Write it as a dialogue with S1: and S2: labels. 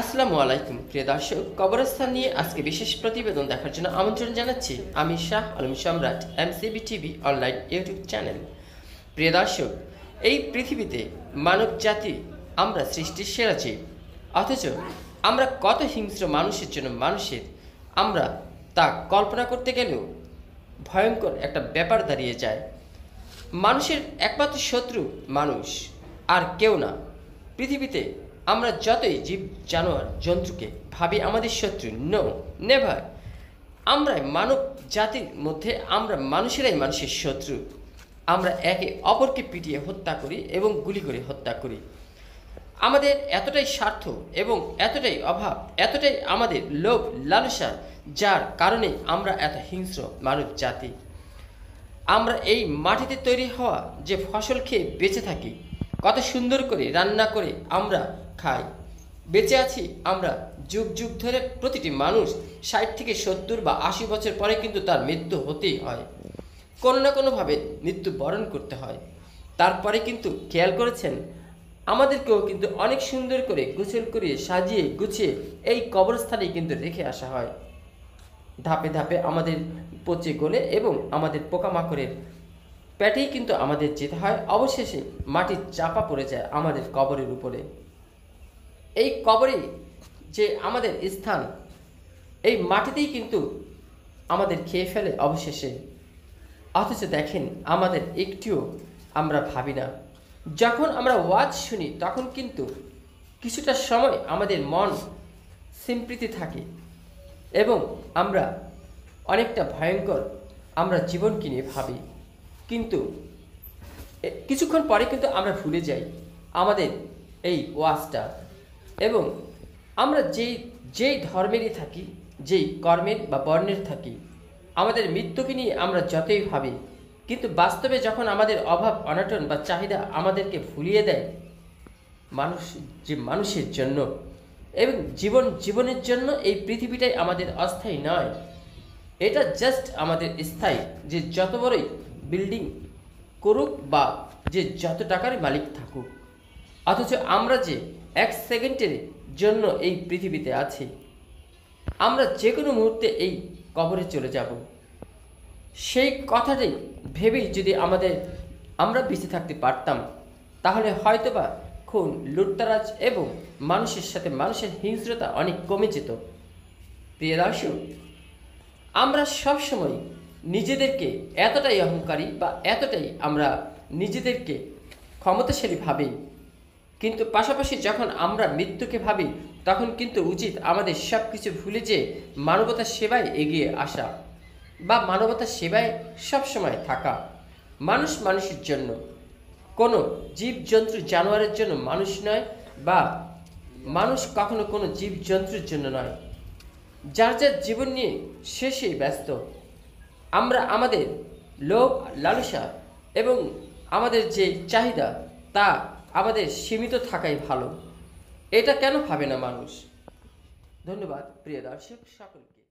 S1: আসসালামু আলাইকুম, প্রিয় দর্শক। কবরস্থান নিয়ে আজকে বিশেষ প্রতিবেদন দেখার জন্য আমন্ত্রণ জানাচ্ছি আমি Shah Alam Samrat, MCB TV online YouTube channel. প্রিয় দর্শক, এই পৃথিবীতে মানব জাতি আমরা সৃষ্টির সেরা জীব। অথচ আমরা কত হিংস্র মানুষের জন্য মানুষের, আমরা তা কল্পনা করতে গেলেও ভয়ঙ্কর একটা ব্যাপার দাঁড়িয়ে যায়। মানুষের একমাত্র শত্রু মানুষ, আর কেউ না। পৃথিবীতে আমরা যতই জীব, জানোয়ার, জন্তুকে ভাবি আমাদের শত্রু নো নেভার আমরা মানব জাতির মধ্যে আমরা মানুষেরাই মানুষের শত্রু। আমরা একে অপরকে পিটিয়ে হত্যা করি এবং গুলি করে হত্যা করি। আমাদের এতটাই স্বার্থ এবং এতটাই অভাব, এতটাই আমাদের লোভ, লালসা, যার কারণে আমরা এত হিংস্র মানব জাতি। আমরা এই মাটিতে তৈরি হওয়া যে ফসল খেয়ে বেঁচে থাকি কত সুন্দর করে রান্না করে আমরা খাই। বেঁচে আছি আমরা যুগ যুগ ধরে প্রতিটি মানুষ ষাট থেকে সত্তর বা আশি বছর পরে কিন্তু তার মৃত্যু হতেই হয়। কোনো না কোনোভাবে মৃত্যু বরণ করতে হয়। তারপরে কিন্তু খেয়াল করেছেন, আমাদেরকেও কিন্তু অনেক সুন্দর করে গোসল করিয়ে সাজিয়ে গুছিয়ে এই কবরস্থানেই কিন্তু রেখে আসা হয়। ধাপে ধাপে আমাদের পচে গলে এবং আমাদের পোকামাকড়ের পেটেই কিন্তু আমাদের যেতে হয়, অবশেষে মাটির চাপা পড়ে যায় আমাদের কবরের উপরে। এই কবরে যে আমাদের স্থান, এই মাটিতেই কিন্তু আমাদের খেয়ে ফেলে অবশেষে। অথচ দেখেন, আমাদের একটিও আমরা ভাবি না। যখন আমরা ওয়াজ শুনি, তখন কিন্তু কিছুটা সময় আমাদের মন সিম্প্রীতি থাকে এবং আমরা অনেকটা ভয়ঙ্কর আমরা জীবনকে নিয়ে ভাবি। কিন্তু কিছুক্ষণ পরে কিন্তু আমরা ভুলে যাই আমাদের এই ওয়াজটা এবং আমরা যেই যেই ধর্মেরই থাকি, যেই কর্মের বা বর্ণের থাকি, আমাদের মৃত্যুকে নিয়ে আমরা যতই ভাবি, কিন্তু বাস্তবে যখন আমাদের অভাব, অনটন বা চাহিদা আমাদেরকে ভুলিয়ে দেয়, মানুষ, যে মানুষের জন্য এবং জীবন, জীবনের জন্য এই পৃথিবীটাই আমাদের অস্থায়ী নয়, এটা জাস্ট আমাদের স্থায়ী, যে যত বড়ই বিল্ডিং করুক বা যে যত টাকার মালিক থাকুক। অথচ আমরা যে এক সেকেন্ডের জন্য এই পৃথিবীতে আছি, আমরা যে কোনো মুহূর্তে এই কবরে চলে যাব। সেই কথাটাই ভেবেই যদি আমাদের, আমরা বেঁচে থাকতে পারতাম, তাহলে হয়তোবা খুন, লুটতারাজ এবং মানুষের সাথে মানুষের হিংস্রতা অনেক কমে যেত। প্রিয় দর্শক, আমরা সবসময় নিজেদেরকে এতটাই অহংকারী বা এতটাই আমরা নিজেদেরকে ক্ষমতাশালী ভাবি। কিন্তু পাশাপাশি যখন আমরা মৃত্যুকে ভাবি, তখন কিন্তু উচিত আমাদের সব কিছু ভুলে যে মানবতার সেবায় এগিয়ে আসা বা মানবতার সেবায় সবসময় থাকা। মানুষ মানুষের জন্য। কোনো জীবজন্তু জানোয়ারের জন্য মানুষ নয় বা মানুষ কখনো কোনো জীবজন্তুর জন্য নয়। যার যার জীবন নিয়ে শেষেই ব্যস্ত। আমরা আমাদের লোভ, লালসা এবং আমাদের যে চাহিদা, তা আমাদের সীমিত থাকাই ভালো। এটা কেন ভাবে না মানুষ? ধন্যবাদ, প্রিয় দর্শক, সকলকে।